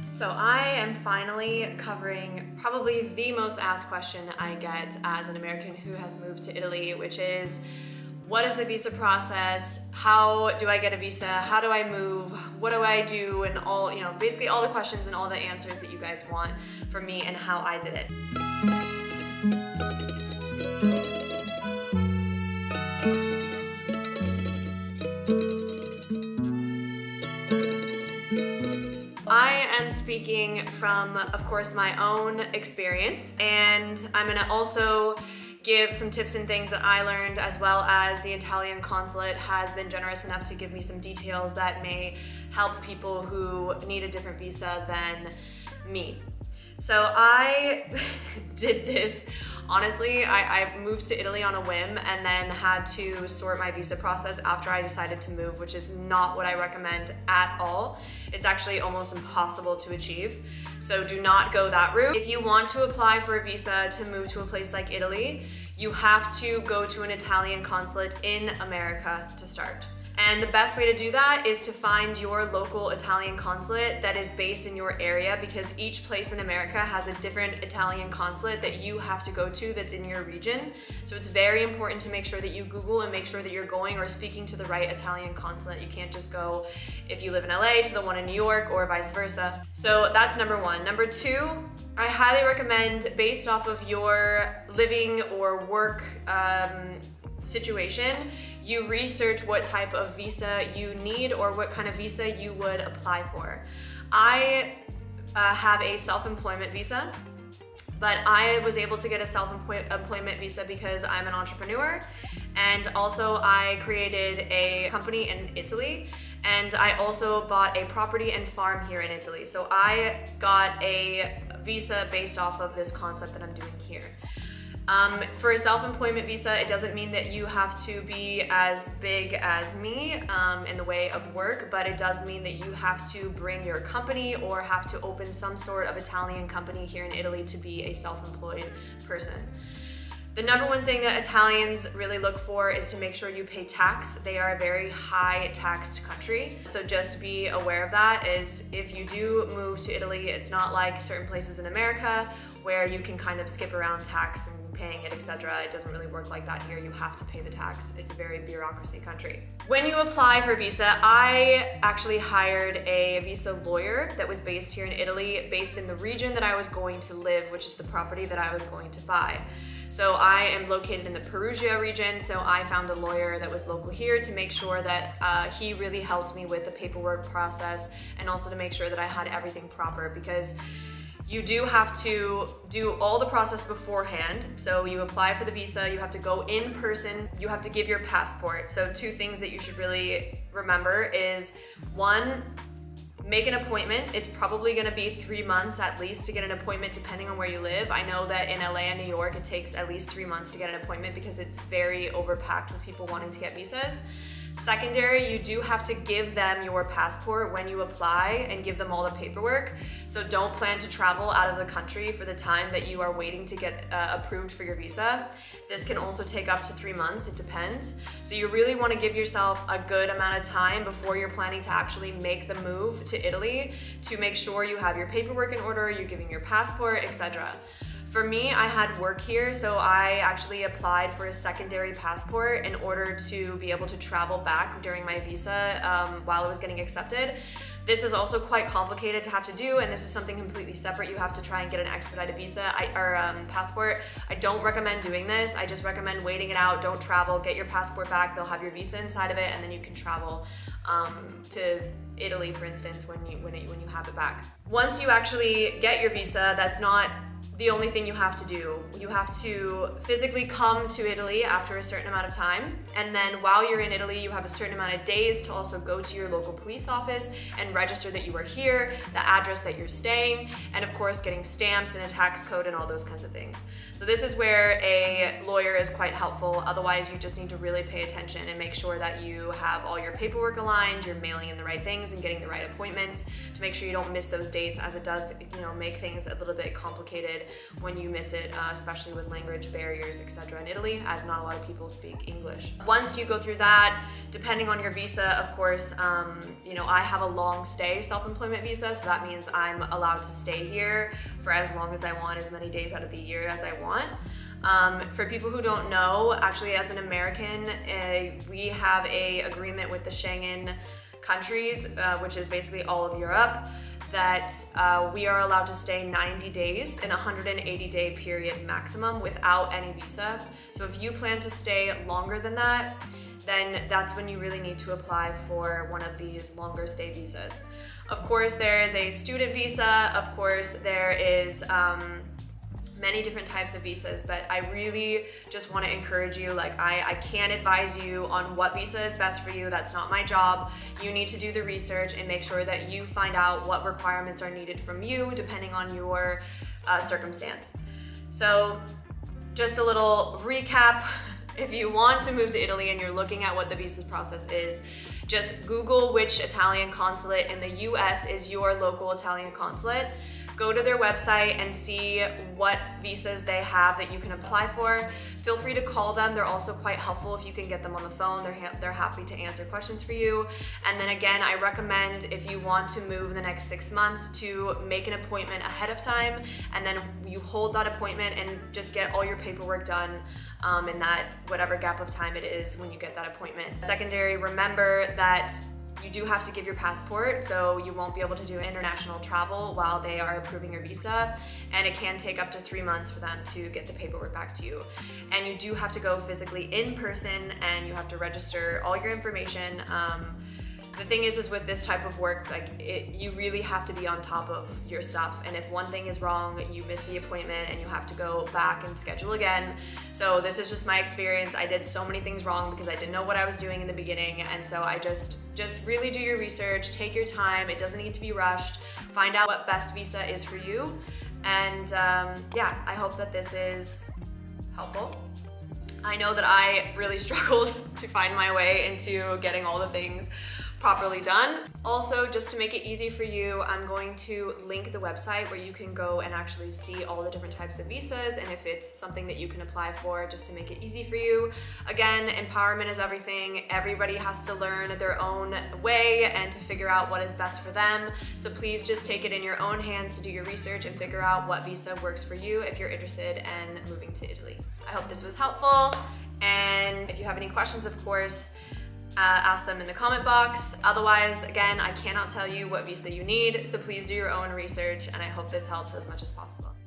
So I am finally covering probably the most asked question I get as an American who has moved to Italy, which is what is the visa process? How do I get a visa? How do I move? What do I do? And all, you know, basically all the questions and all the answers that you guys want from me and how I did it. I am speaking from, of course, my own experience, and I'm gonna also give some tips and things that I learned, as well as the Italian consulate has been generous enough to give me some details that may help people who need a different visa than me. So I did this Honestly, I, I, moved to Italy on a whim and then had to sort my visa process after I decided to move, which is not what I recommend at all. It's actually almost impossible to achieve. So do not go that route. If you want to apply for a visa to move to a place like Italy, you have to go to an Italian consulate in America to start. And the best way to do that is to find your local Italian consulate that is based in your area because each place in America has a different Italian consulate that you have to go to that's in your region. So it's very important to make sure that you Google and make sure that you're going or speaking to the right Italian consulate. You can't just go, if you live in LA, to the one in New York or vice versa. So that's number one. Number two, I highly recommend based off of your living or work um, situation, you research what type of visa you need or what kind of visa you would apply for. I uh, have a self-employment visa, but I was able to get a self-employment visa because I'm an entrepreneur and also I created a company in Italy and I also bought a property and farm here in Italy. So I got a visa based off of this concept that I'm doing here. Um, for a self-employment visa, it doesn't mean that you have to be as big as me um, in the way of work, but it does mean that you have to bring your company or have to open some sort of Italian company here in Italy to be a self-employed person. The number one thing that Italians really look for is to make sure you pay tax. They are a very high taxed country. So just be aware of that is if you do move to Italy, it's not like certain places in America where you can kind of skip around tax and paying it, etc. It doesn't really work like that here. You have to pay the tax. It's a very bureaucracy country. When you apply for a visa, I actually hired a visa lawyer that was based here in Italy, based in the region that I was going to live, which is the property that I was going to buy. So I am located in the Perugia region, so I found a lawyer that was local here to make sure that uh, he really helps me with the paperwork process and also to make sure that I had everything proper because you do have to do all the process beforehand. So you apply for the visa, you have to go in person, you have to give your passport. So two things that you should really remember is one, make an appointment. It's probably gonna be three months at least to get an appointment depending on where you live. I know that in LA and New York, it takes at least three months to get an appointment because it's very overpacked with people wanting to get visas. Secondary, you do have to give them your passport when you apply and give them all the paperwork. So don't plan to travel out of the country for the time that you are waiting to get uh, approved for your visa. This can also take up to three months, it depends. So you really wanna give yourself a good amount of time before you're planning to actually make the move to Italy to make sure you have your paperwork in order, you're giving your passport, etc. For me, I had work here, so I actually applied for a secondary passport in order to be able to travel back during my visa um, while it was getting accepted. This is also quite complicated to have to do, and this is something completely separate. You have to try and get an expedited visa I, or um, passport. I don't recommend doing this. I just recommend waiting it out. Don't travel. Get your passport back. They'll have your visa inside of it, and then you can travel um, to Italy, for instance, when you when, it, when you have it back. Once you actually get your visa, that's not the only thing you have to do. You have to physically come to Italy after a certain amount of time, and then while you're in Italy, you have a certain amount of days to also go to your local police office and register that you are here, the address that you're staying, and of course getting stamps and a tax code and all those kinds of things. So this is where a lawyer is quite helpful. Otherwise, you just need to really pay attention and make sure that you have all your paperwork aligned, you're mailing in the right things and getting the right appointments to make sure you don't miss those dates as it does, you know, make things a little bit complicated when you miss it, uh, especially with language barriers, etc. in Italy, as not a lot of people speak English. Once you go through that, depending on your visa, of course, um, you know, I have a long stay self-employment visa, so that means I'm allowed to stay here for as long as I want, as many days out of the year as I want. Um, for people who don't know, actually as an American, uh, we have a agreement with the Schengen countries, uh, which is basically all of Europe, that uh, we are allowed to stay 90 days in a 180 day period maximum without any visa. So if you plan to stay longer than that, then that's when you really need to apply for one of these longer stay visas. Of course, there is a student visa. Of course, there is um, many different types of visas, but I really just want to encourage you. Like, I, I can't advise you on what visa is best for you. That's not my job. You need to do the research and make sure that you find out what requirements are needed from you depending on your uh, circumstance. So, just a little recap. If you want to move to Italy and you're looking at what the visa process is, just Google which Italian consulate in the US is your local Italian consulate go to their website and see what visas they have that you can apply for. Feel free to call them. They're also quite helpful if you can get them on the phone. They're, ha they're happy to answer questions for you. And then again, I recommend if you want to move in the next six months to make an appointment ahead of time and then you hold that appointment and just get all your paperwork done um, in that whatever gap of time it is when you get that appointment. Secondary, remember that you do have to give your passport, so you won't be able to do international travel while they are approving your visa, and it can take up to three months for them to get the paperwork back to you. And you do have to go physically in person, and you have to register all your information. Um, the thing is is with this type of work like it, you really have to be on top of your stuff. And if one thing is wrong you miss the appointment and you have to go back and schedule again. So this is just my experience. I did so many things wrong because i didn't know what i was doing in the beginning. And so i just just really do your research take your time. It doesn't need to be rushed. Find out what best visa is for you. And um, yeah i hope that this is helpful. I know that I really struggled to find my way into getting all the things properly done. Also, just to make it easy for you, I'm going to link the website where you can go and actually see all the different types of visas and if it's something that you can apply for just to make it easy for you. Again, empowerment is everything. Everybody has to learn their own way and to figure out what is best for them. So please just take it in your own hands to do your research and figure out what visa works for you if you're interested in moving to Italy. I hope this was helpful. And if you have any questions, of course, uh, ask them in the comment box. Otherwise, again, I cannot tell you what visa you need, so please do your own research and I hope this helps as much as possible.